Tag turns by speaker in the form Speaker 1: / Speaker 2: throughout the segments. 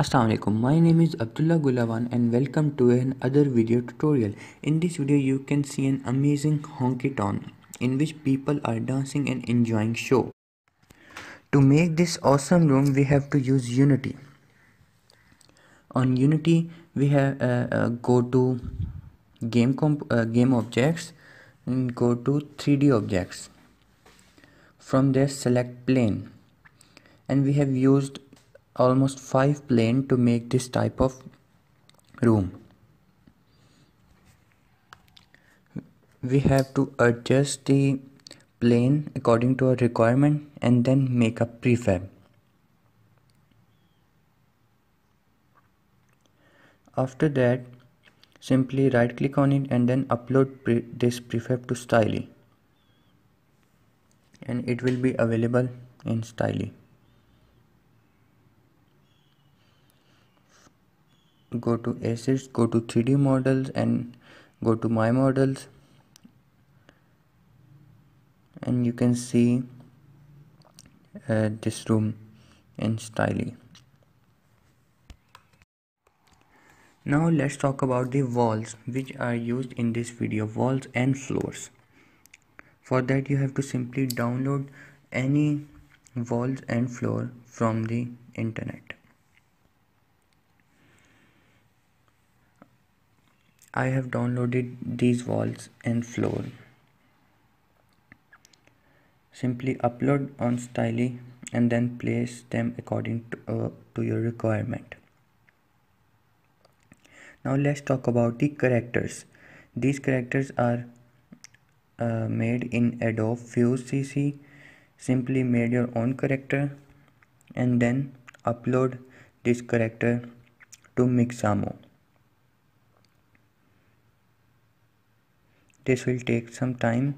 Speaker 1: Assalamualaikum my name is Abdullah Gulawan and welcome to another video tutorial. In this video you can see an amazing honky tonk in which people are dancing and enjoying show. To make this awesome room we have to use unity. On unity we have uh, uh, go to game comp uh, game objects and go to 3d objects. From there select plane. And we have used almost 5 plane to make this type of room. We have to adjust the plane according to our requirement and then make a prefab. After that simply right click on it and then upload pre this prefab to STYLY and it will be available in STYLY go to assets go to 3d models and go to my models. And you can see uh, this room in STYLY now let's talk about the walls which are used in this video walls and floors. For that you have to simply download any walls and floor from the internet I have downloaded these walls and floor. Simply upload on STYLY and then place them according to, uh, to your requirement. Now let's talk about the characters. These characters are uh, made in Adobe Fuse CC. Simply made your own character and then upload this character to Mixamo. This will take some time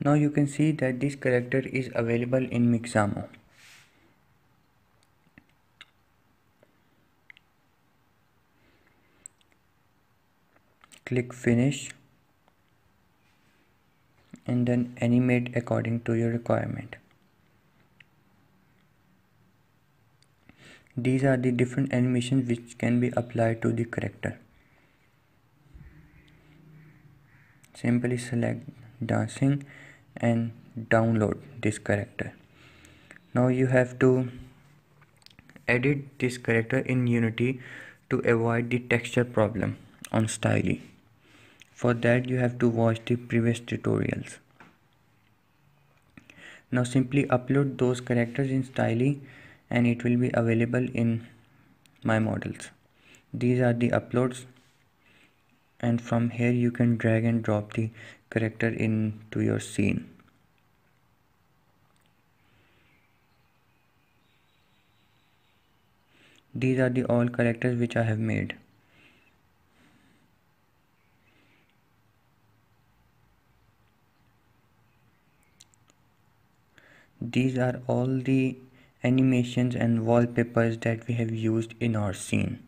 Speaker 1: Now you can see that this character is available in Mixamo. Click finish and then animate according to your requirement. These are the different animations which can be applied to the character. Simply select dancing and download this character. Now you have to edit this character in unity to avoid the texture problem on STYLY for that you have to watch the previous tutorials. Now simply upload those characters in STYLY and it will be available in my models. These are the uploads and from here you can drag and drop the character into your scene. These are the all characters which I have made. These are all the animations and wallpapers that we have used in our scene